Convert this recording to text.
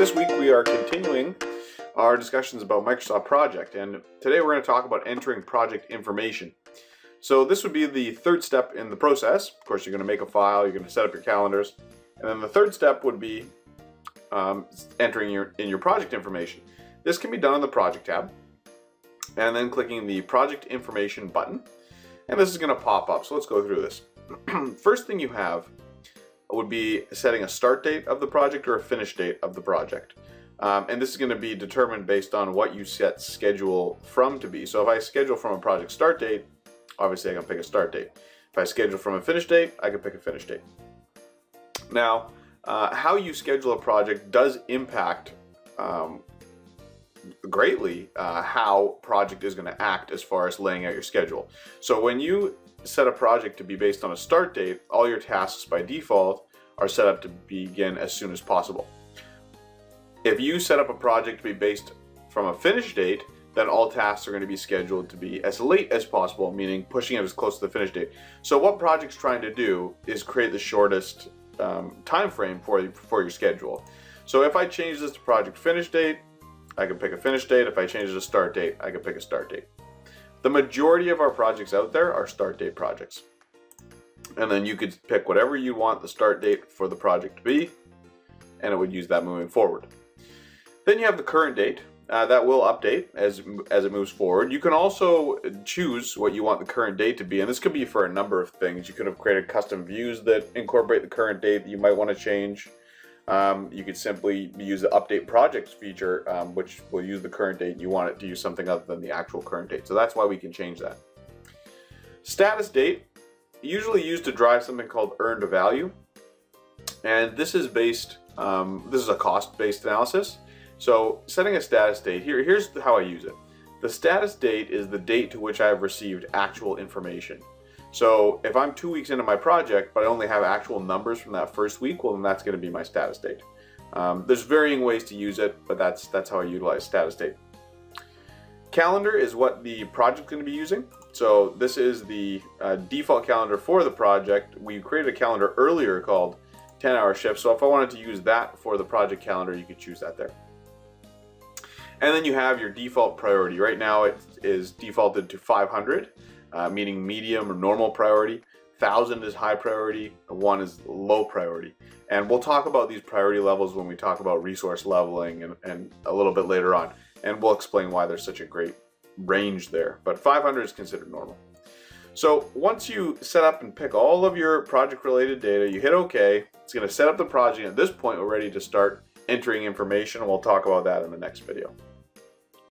This week we are continuing our discussions about Microsoft Project and today we're going to talk about entering project information. So this would be the third step in the process. Of course you're going to make a file, you're going to set up your calendars, and then the third step would be um, entering your in your project information. This can be done on the Project tab and then clicking the Project Information button and this is going to pop up. So let's go through this. First thing you have would be setting a start date of the project or a finish date of the project. Um, and this is going to be determined based on what you set schedule from to be. So if I schedule from a project start date, obviously I can pick a start date. If I schedule from a finish date, I can pick a finish date. Now, uh, how you schedule a project does impact greatly uh, how project is going to act as far as laying out your schedule. So when you set a project to be based on a start date, all your tasks by default are set up to begin as soon as possible. If you set up a project to be based from a finish date, then all tasks are going to be scheduled to be as late as possible, meaning pushing it as close to the finish date. So what project's trying to do is create the shortest um, time frame for, for your schedule. So if I change this to project finish date, I can pick a finish date. If I change it to start date, I can pick a start date. The majority of our projects out there are start date projects. And then you could pick whatever you want the start date for the project to be, and it would use that moving forward. Then you have the current date. Uh, that will update as, as it moves forward. You can also choose what you want the current date to be, and this could be for a number of things. You could have created custom views that incorporate the current date that you might want to change. Um, you could simply use the update projects feature, um, which will use the current date. You want it to use something other than the actual current date. So that's why we can change that. Status date, usually used to drive something called earned value. And this is based, um, this is a cost-based analysis. So setting a status date, here, here's how I use it. The status date is the date to which I have received actual information. So if I'm two weeks into my project, but I only have actual numbers from that first week, well then that's going to be my status date. Um, there's varying ways to use it, but that's, that's how I utilize status date. Calendar is what the project's going to be using. So this is the uh, default calendar for the project. We created a calendar earlier called 10 hour shift. So if I wanted to use that for the project calendar, you could choose that there. And then you have your default priority. Right now it is defaulted to 500 uh, meaning medium or normal priority. Thousand is high priority, one is low priority. And we'll talk about these priority levels when we talk about resource leveling and, and a little bit later on. And we'll explain why there's such a great range there. But 500 is considered normal. So once you set up and pick all of your project related data, you hit OK. It's going to set up the project. At this point, we're ready to start entering information. We'll talk about that in the next video.